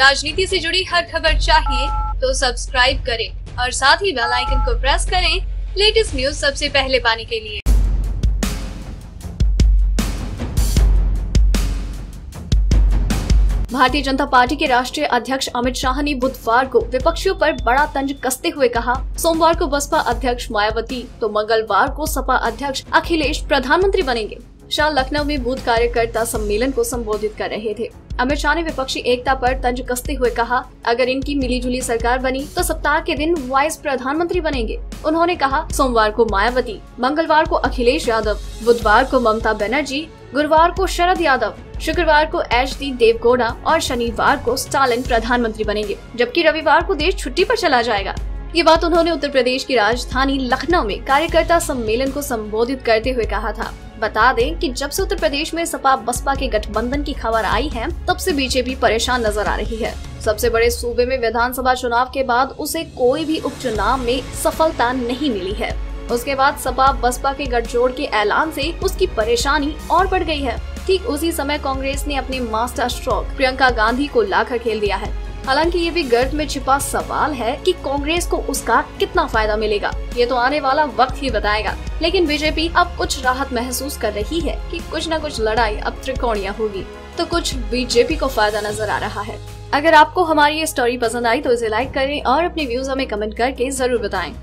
राजनीति से जुड़ी हर खबर चाहिए तो सब्सक्राइब करें और साथ ही बेल आइकन को प्रेस करें लेटेस्ट न्यूज़ सबसे पहले पाने के लिए। भारतीय जनता पार्टी के राष्ट्रीय अध्यक्ष अमित शाह ने बुधवार को विपक्षियों पर बड़ा तंज कसते हुए कहा। सोमवार को बसपा अध्यक्ष मायावती तो मंगलवार को सपा अध्यक्ष अखिलेश प्रधानमंत्री बनेंगे। शाह लखनऊ में बूथ कार्यकर्ता सम्मेलन को संबोधित कर रहे थे। अमित शाह ने विपक्षी एकता पर तंज कसते हुए कहा, अगर इनकी मिलीजुली सरकार बनी तो सप्ताह के दिन वाइस प्रधानमंत्री बनेंगे। उन्होंने कहा, सोमवार को मायावती, मंगलवार को अखिलेश यादव, बुधवार को ममता बनर्जी, गुरुवार को शरद यादव, शुक्रवार को एच डी देवगौड़ा और शनिवार को स्टालिन प्रधानमंत्री बनेंगे, जबकि रविवार को देश छुट्टी पर चला जाएगा। ये बात उन्होंने उत्तर प्रदेश की राजधानी लखनऊ में कार्यकर्ता सम्मेलन को संबोधित करते हुए कहा था। बता दें कि जब से उत्तर प्रदेश में सपा बसपा के गठबंधन की खबर आई है, तब से बीजेपी परेशान नज़र आ रही है। सबसे बड़े सूबे में विधानसभा चुनाव के बाद उसे कोई भी उपचुनाव में सफलता नहीं मिली है। उसके बाद सपा बसपा के गठजोड़ के ऐलान से उसकी परेशानी और बढ़ गई है। ठीक उसी समय कांग्रेस ने अपने मास्टर स्ट्रोक प्रियंका गांधी को लाकर खेल दिया है। हालाँकि ये भी गर्द में छिपा सवाल है कि कांग्रेस को उसका कितना फ़ायदा मिलेगा। ये तो आने वाला वक्त ही बताएगा। लेकिन बीजेपी अब कुछ राहत महसूस कर रही है कि कुछ न कुछ लड़ाई अब त्रिकोणिया होगी। तो कुछ बीजेपी को फ़ायदा नज़र आ रहा है। अगर आपको हमारी ये स्टोरी पसंद आई तो इसे लाइक करें और अपने व्यूज़ हमें कमेंट करके ज़रूर बताएँ।